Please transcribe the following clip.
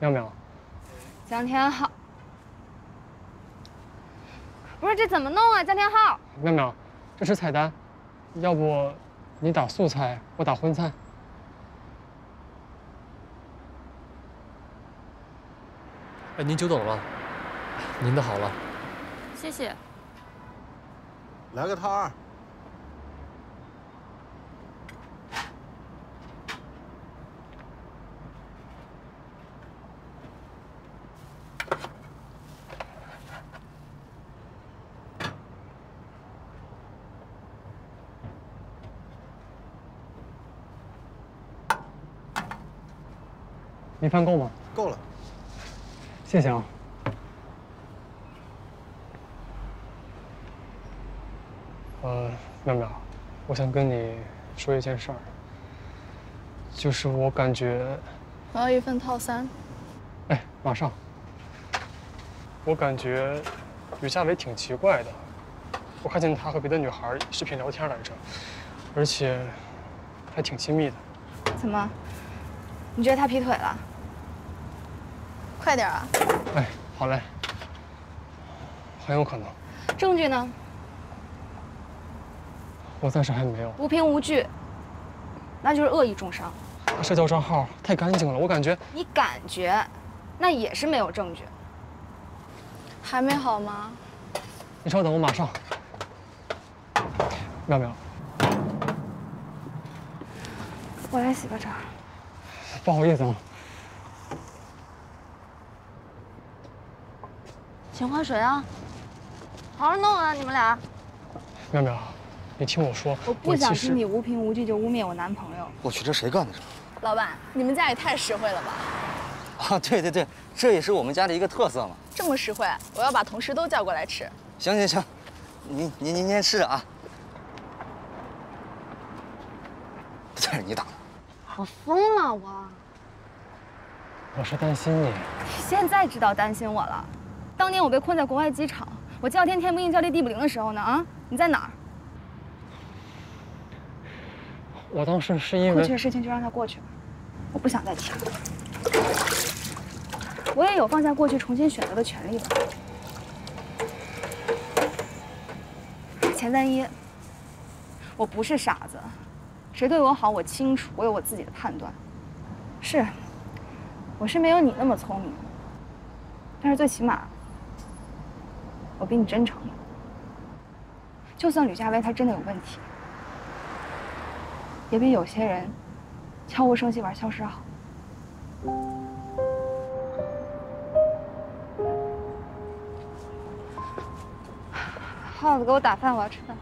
妙妙，江天浩，不是这怎么弄啊？江天浩，妙妙，这是菜单，要不你打素菜，我打荤菜。哎，您久等了，您的好了。谢谢。来个汤儿。米饭够吗？够了。谢谢啊。呃，淼淼，我想跟你说一件事儿，就是我感觉，我要一份套餐。哎，马上。我感觉吕佳伟挺奇怪的，我看见他和别的女孩视频聊天来着，而且还挺亲密的。怎么？你觉得他劈腿了？快点啊！哎，好嘞，很有可能。证据呢？我暂时还没有。无凭无据，那就是恶意重伤。他社交账号太干净了，我感觉。你感觉，那也是没有证据。还没好吗？你稍等，我马上。妙妙，我来洗个澡。不好意思啊。请换水啊！好好弄啊，你们俩。妙妙，你听我说，我不想听你无凭无据就污蔑我男朋友。我去，这谁干的？这老板，你们家也太实惠了吧！啊，对对对，这也是我们家的一个特色嘛。这么实惠，我要把同事都叫过来吃。行行行，您您您先吃着啊。这是你打的。我疯了，我。我是担心你。现在知道担心我了。当年我被困在国外机场，我叫天天不应，叫地地不灵的时候呢？啊，你在哪儿？我当时是因为过去的事情就让它过去吧，我不想再提了。我也有放下过去重新选择的权利吧。钱三一，我不是傻子，谁对我好我清楚，我有我自己的判断。是，我是没有你那么聪明，但是最起码。我比你真诚，就算吕佳薇他真的有问题，也比有些人悄无声息玩消失好。耗子给我打饭，我要吃饭。